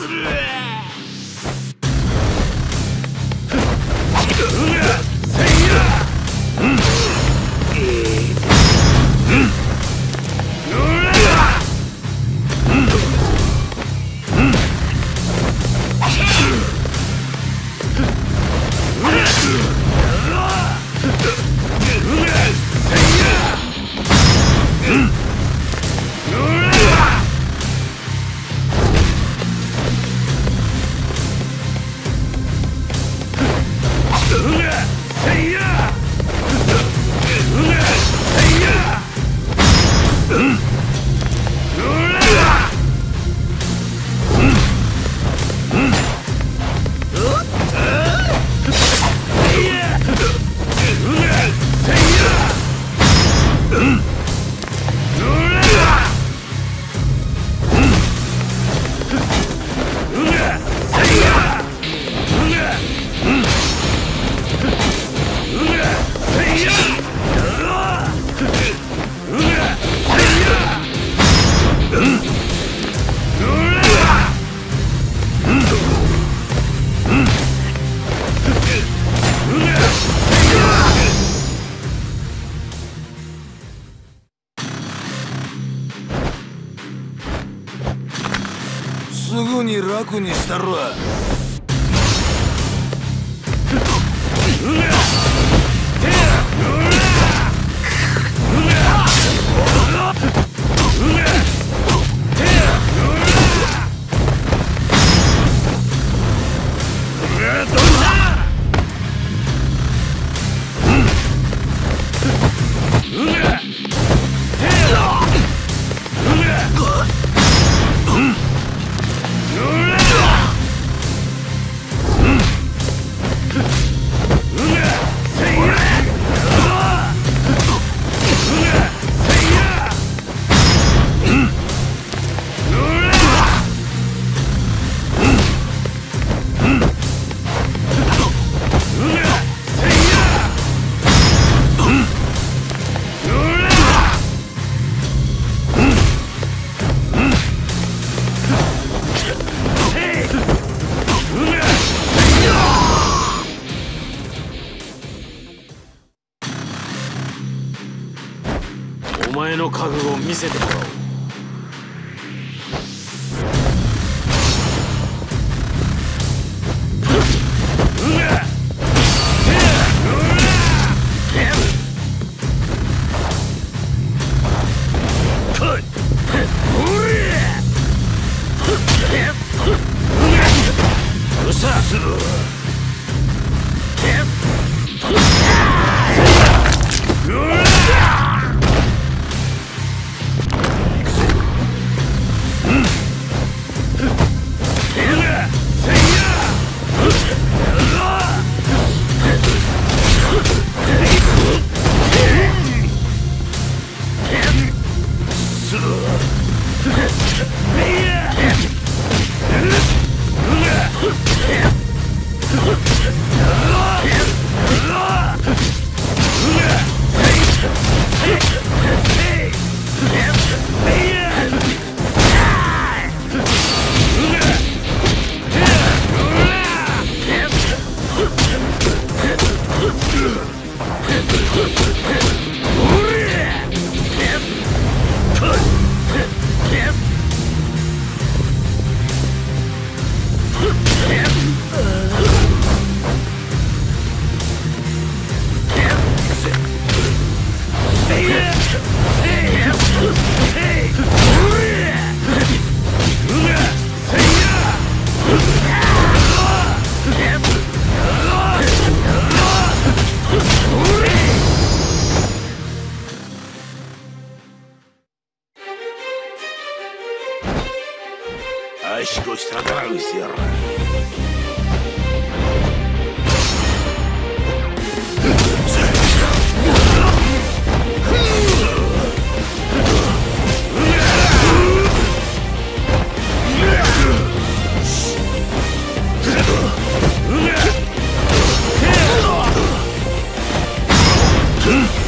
する。Ни раку, ни уничтора. 前の覚悟を見せてもらおう。Рыжсерра. Hmm?